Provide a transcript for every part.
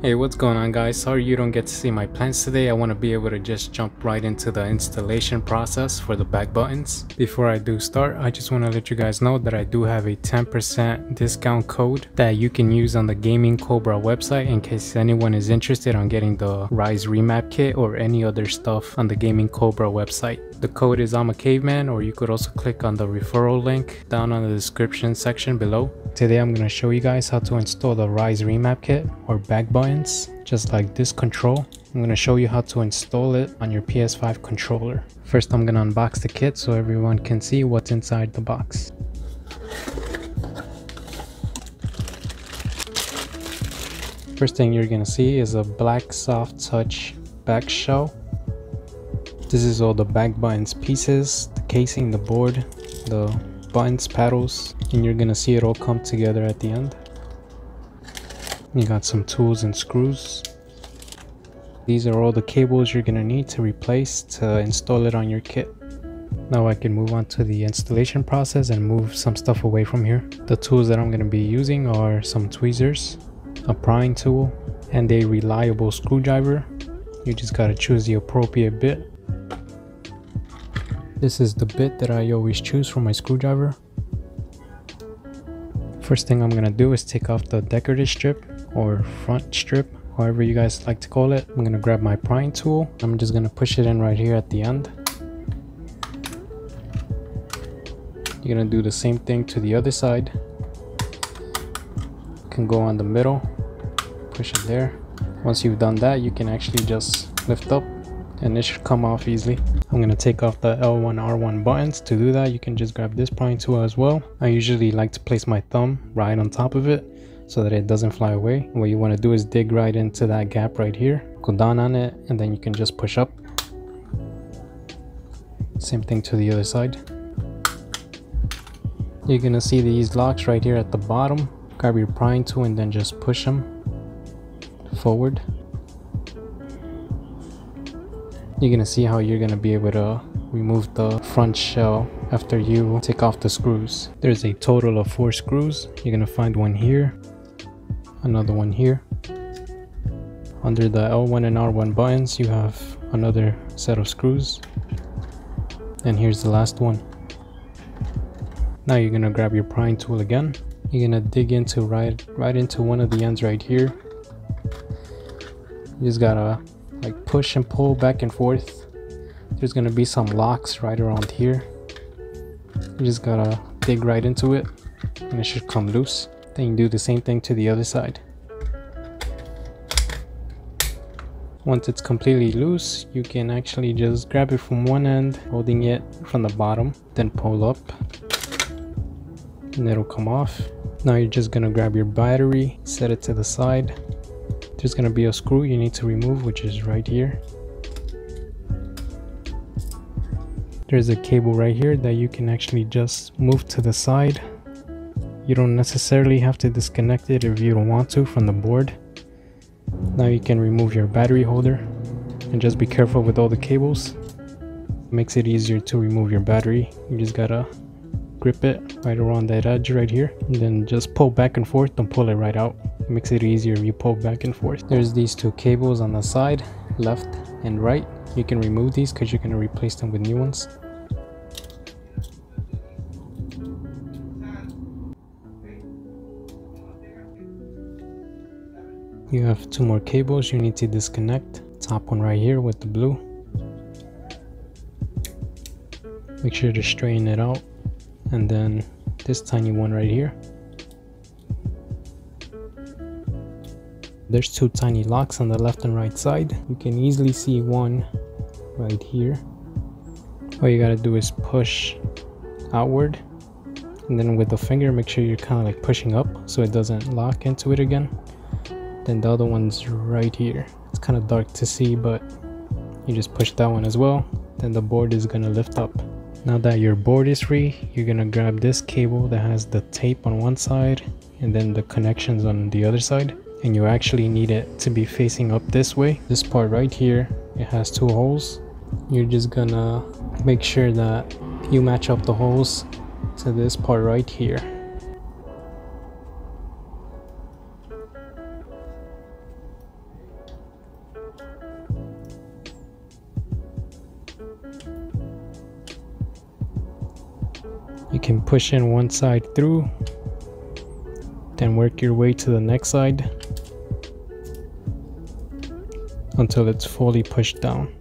Hey what's going on guys? Sorry you don't get to see my plans today. I want to be able to just jump right into the installation process for the back buttons. Before I do start I just want to let you guys know that I do have a 10% discount code that you can use on the Gaming Cobra website in case anyone is interested on getting the Rise remap kit or any other stuff on the Gaming Cobra website the code is I'm a caveman or you could also click on the referral link down on the description section below today I'm going to show you guys how to install the Rise remap kit or back buttons just like this control. I'm going to show you how to install it on your PS5 controller. First I'm going to unbox the kit so everyone can see what's inside the box. First thing you're going to see is a black soft touch back shell. This is all the back buttons pieces, the casing, the board, the buttons, paddles, and you're to see it all come together at the end. You got some tools and screws. These are all the cables you're gonna need to replace to install it on your kit. Now I can move on to the installation process and move some stuff away from here. The tools that I'm gonna be using are some tweezers, a prying tool, and a reliable screwdriver. You just gotta choose the appropriate bit. This is the bit that I always choose for my screwdriver. First thing I'm gonna do is take off the decorative strip or front strip however you guys like to call it. I'm gonna grab my prying tool. I'm just gonna push it in right here at the end. You're gonna do the same thing to the other side. You can go on the middle push it there. Once you've done that you can actually just lift up and it should come off easily i'm going to take off the l1 r1 buttons to do that you can just grab this prying tool as well i usually like to place my thumb right on top of it so that it doesn't fly away. What you want to do is dig right into that gap right here, go down on it, and then you can just push up. Same thing to the other side. You're gonna see these locks right here at the bottom. Grab your prying tool and then just push them forward. You're gonna see how you're gonna be able to remove the front shell after you take off the screws. There's a total of four screws. You're gonna find one here, another one here. Under the L1 and R1 buttons you have another set of screws. And here's the last one. Now you're gonna grab your prying tool again. You're gonna dig into right right into one of the ends right here. You just gotta like push and pull back and forth there's gonna be some locks right around here you just gotta dig right into it and it should come loose then you do the same thing to the other side. Once it's completely loose, you can actually just grab it from one end, holding it from the bottom, then pull up, and it'll come off. Now you're just gonna grab your battery, set it to the side. There's gonna be a screw you need to remove, which is right here. There's a cable right here that you can actually just move to the side you don't necessarily have to disconnect it if you don't want to from the board. Now you can remove your battery holder and just be careful with all the cables. It makes it easier to remove your battery. You just gotta grip it right around that edge right here and then just pull back and forth don't pull it right out. Makes it easier if you pull back and forth. There's these two cables on the side, left and right. You can remove these because you're gonna replace them with new ones. You have two more cables you need to disconnect. Top one right here with the blue. Make sure to straighten it out. And then this tiny one right here. There's two tiny locks on the left and right side. You can easily see one right here. All you gotta do is push outward and then with the finger make sure you're kind of like pushing up so it doesn't lock into it again. Then the other one's right here. It's kind of dark to see but you just push that one as well. Then the board is gonna lift up. Now that your board is free you're gonna grab this cable that has the tape on one side and then the connections on the other side and you actually need it to be facing up this way. This part right here it has two holes. You're just gonna make sure that you match up the holes to this part right here. You can push in one side through, then work your way to the next side until it's fully pushed down.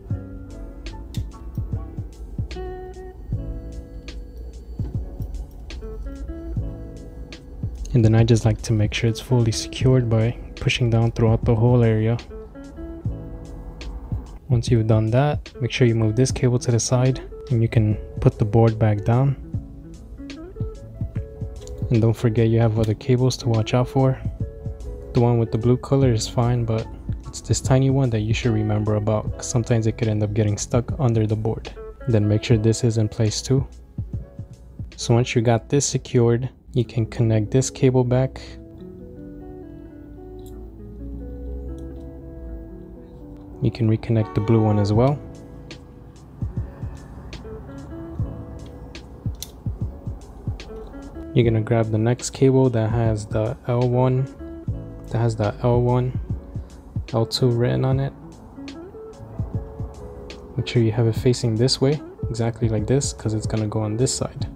And then I just like to make sure it's fully secured by pushing down throughout the whole area. Once you've done that, make sure you move this cable to the side and you can put the board back down. And don't forget you have other cables to watch out for. The one with the blue color is fine, but it's this tiny one that you should remember about. Sometimes it could end up getting stuck under the board. Then make sure this is in place too. So once you got this secured, you can connect this cable back. You can reconnect the blue one as well. You're gonna grab the next cable that has the L1, that has the L1, L2 written on it. Make sure you have it facing this way, exactly like this, because it's gonna go on this side.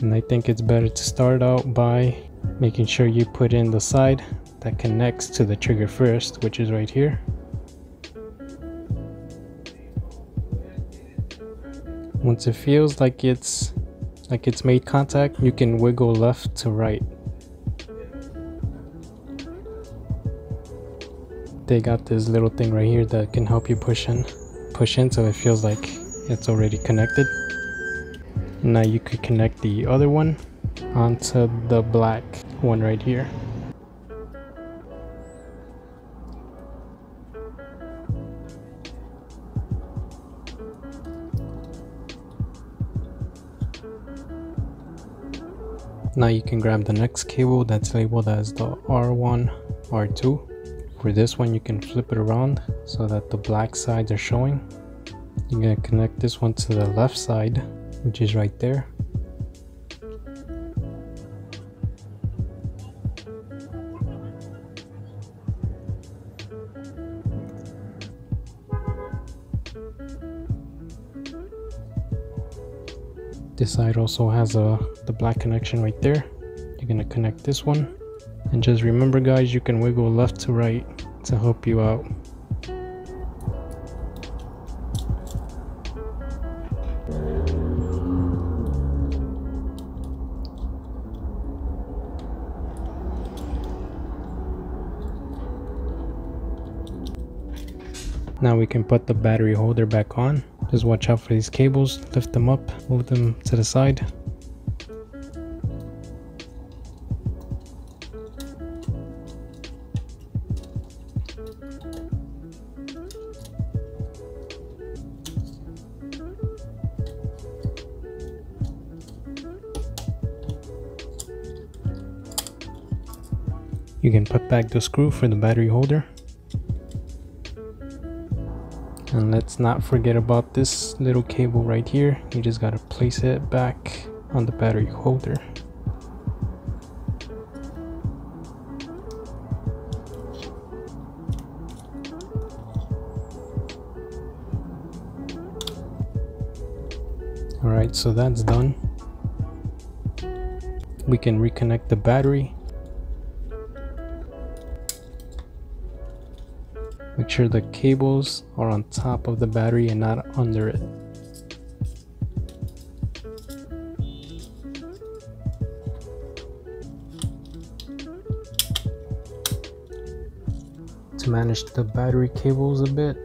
And I think it's better to start out by making sure you put in the side that connects to the trigger first, which is right here. Once it feels like it's like it's made contact, you can wiggle left to right. They got this little thing right here that can help you push in, push in so it feels like it's already connected. Now you could connect the other one onto the black one right here. Now you can grab the next cable that's labeled as the R1, R2. For this one you can flip it around so that the black sides are showing. You're going to connect this one to the left side, which is right there. This side also has a the black connection right there. You're gonna connect this one. And just remember guys, you can wiggle left to right to help you out. Now we can put the battery holder back on. Just watch out for these cables, lift them up, move them to the side. You can put back the screw for the battery holder. And let's not forget about this little cable right here. You just gotta place it back on the battery holder. Alright, so that's done. We can reconnect the battery Make sure the cables are on top of the battery and not under it. To manage the battery cables a bit,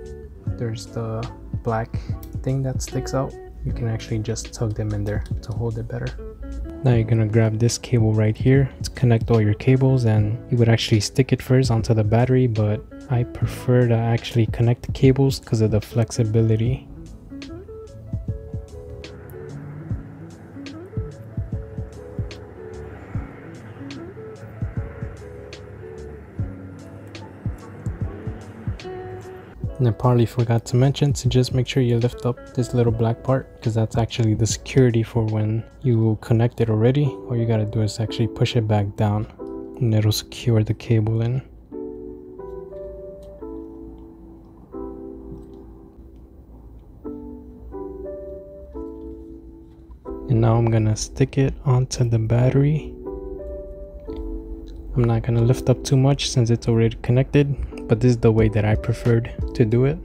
there's the black thing that sticks out. You can actually just tug them in there to hold it better. Now you're gonna grab this cable right here to connect all your cables and you would actually stick it first onto the battery but I prefer to actually connect the cables because of the flexibility. And I probably forgot to mention to just make sure you lift up this little black part because that's actually the security for when you connect it already. All you gotta do is actually push it back down and it'll secure the cable in. Now I'm gonna stick it onto the battery. I'm not gonna lift up too much since it's already connected, but this is the way that I preferred to do it.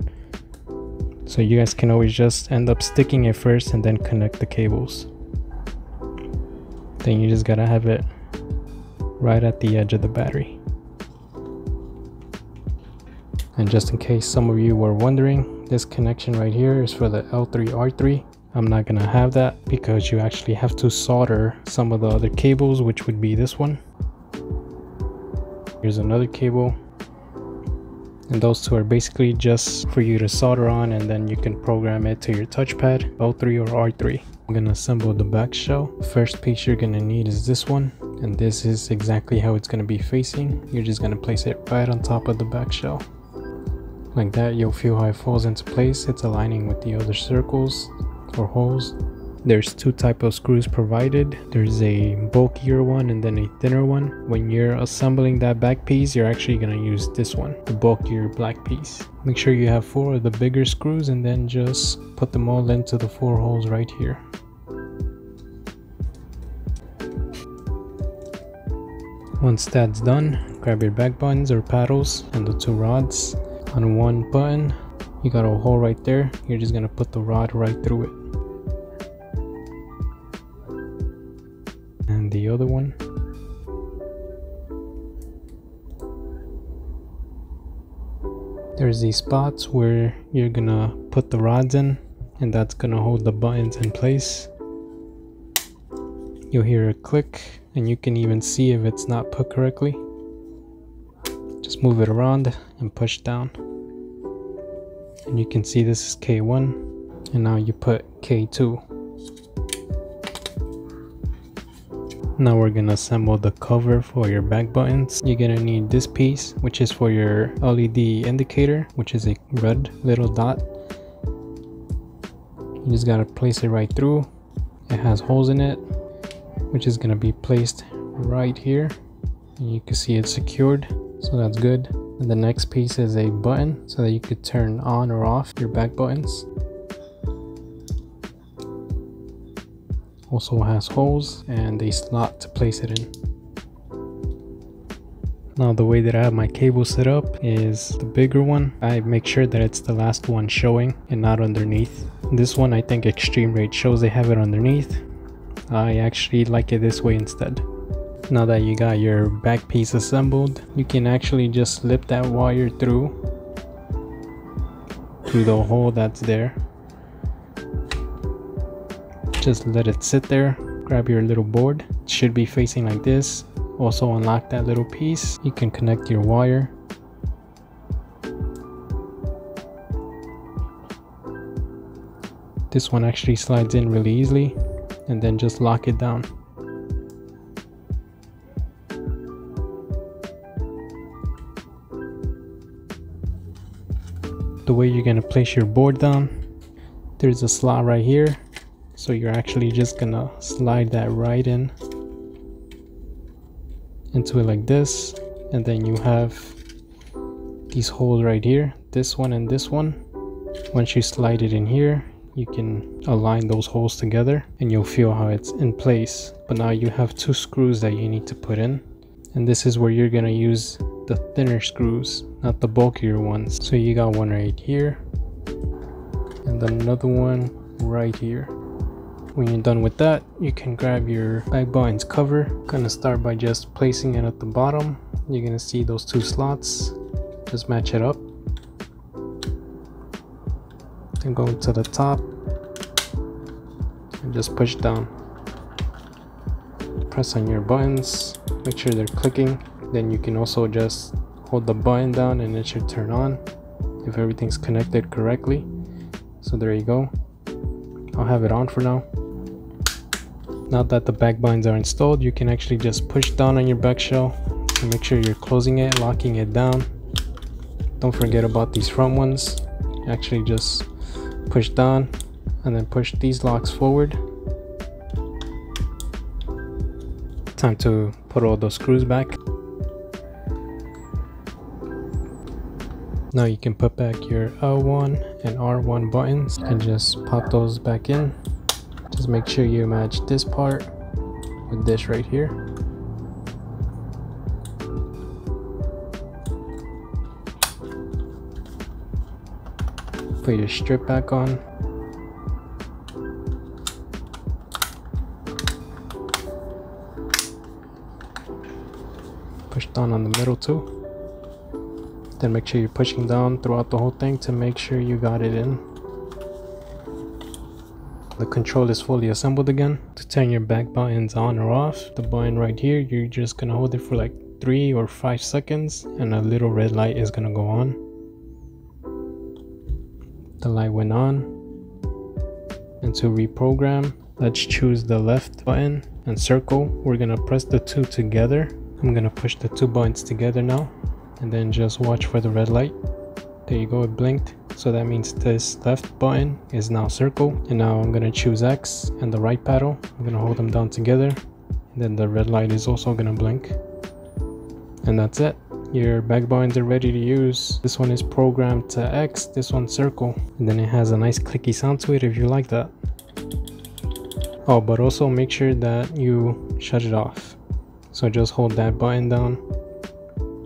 So you guys can always just end up sticking it first and then connect the cables. Then you just gotta have it right at the edge of the battery. And just in case some of you were wondering, this connection right here is for the L3R3. I'm not gonna have that because you actually have to solder some of the other cables, which would be this one. Here's another cable. And those two are basically just for you to solder on and then you can program it to your touchpad, L3 or R3. I'm gonna assemble the back shell. First piece you're gonna need is this one and this is exactly how it's to be facing you're just to place it right on top of the back shell like that you'll feel how it falls into place it's aligning with the other circles or holes. There's two type of screws provided. There's a bulkier one and then a thinner one. When you're assembling that back piece you're actually going to use this one the bulkier black piece. Make sure you have four of the bigger screws and then just put them all into the four holes right here. Once that's done, grab your back buttons or paddles and the two rods on one button. You got a hole right there. You're just gonna put the rod right through it. And the other one. There's these spots where you're gonna put the rods in and that's gonna hold the buttons in place. You'll hear a click and you can even see if it's not put correctly just move it around and push down and you can see this is K1 and now you put K2 now we're gonna assemble the cover for your back buttons. You're gonna need this piece which is for your LED indicator which is a red little dot. You just gotta place it right through. It has holes in it which is to be placed right here. And you can see it's secured so that's good and the next piece is a button so that you could turn on or off your back buttons also has holes and a slot to place it in now the way that I have my cable set up is the bigger one. I make sure that it's the last one showing and not underneath. This one I think eXtremeRate shows they have it underneath I actually like it this way instead. Now that you got your back piece assembled, you can actually just slip that wire through through the hole that's there. Just let it sit there. Grab your little board. It should be facing like this. Also unlock that little piece. You can connect your wire. This one actually slides in really easily and then just lock it down. The way you're gonna place your board down, there's a slot right here. So you're actually just gonna slide that right in into it like this. And then you have these holes right here, this one and this one. Once you slide it in here, you can align those holes together and you'll feel how it's in place but now you have two screws that you need to put in and this is where you're gonna use the thinner screws not the bulkier ones. So you got one right here and then another one right here. When you're done with that you can grab your back buttons cover. Gonna start by just placing it at the bottom. You're gonna see those two slots. Just match it up. And go to the top and just push down. Press on your buttons. Make sure they're clicking then you can also just hold the button down and it should turn on if everything's connected correctly. So there you go. I'll have it on for now. Now that the back binds are installed you can actually just push down on your back shell and make sure you're closing it locking it down. Don't forget about these front ones. Actually just push down and then push these locks forward. Time to put all those screws back Now you can put back your L1 and R1 buttons and just pop those back in. Just make sure you match this part with this right here. Put your strip back on. Push down on the middle too. Then make sure you're pushing down throughout the whole thing to make sure you got it in. The control is fully assembled again. To turn your back buttons on or off, the button right here, you're just gonna hold it for like 3 or 5 seconds and a little red light is gonna go on. The light went on. And to reprogram, let's choose the left button and circle. We're gonna press the two together. I'm gonna push the two buttons together now and then just watch for the red light. There you go, it blinked. So that means this left button is now circle. And now I'm gonna choose X and the right paddle. I'm gonna hold them down together. And then the red light is also gonna blink. And that's it. Your back buttons are ready to use. This one is programmed to X, this one circle. And then it has a nice clicky sound to it if you like that. Oh, but also make sure that you shut it off. So just hold that button down.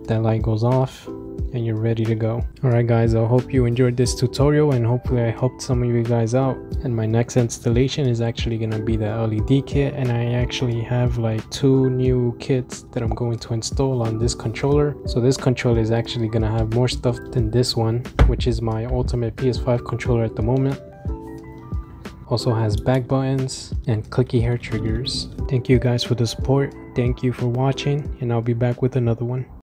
That light goes off and you're ready to go. All right guys i hope you enjoyed this tutorial and hopefully i helped some of you guys out. And my next installation is actually going to be the led kit and i actually have like two new kits that i'm going to install on this controller. So this controller is actually going to have more stuff than this one which is my ultimate ps5 controller at the moment. Also has back buttons and clicky hair triggers. Thank you guys for the support. Thank you for watching and i'll be back with another one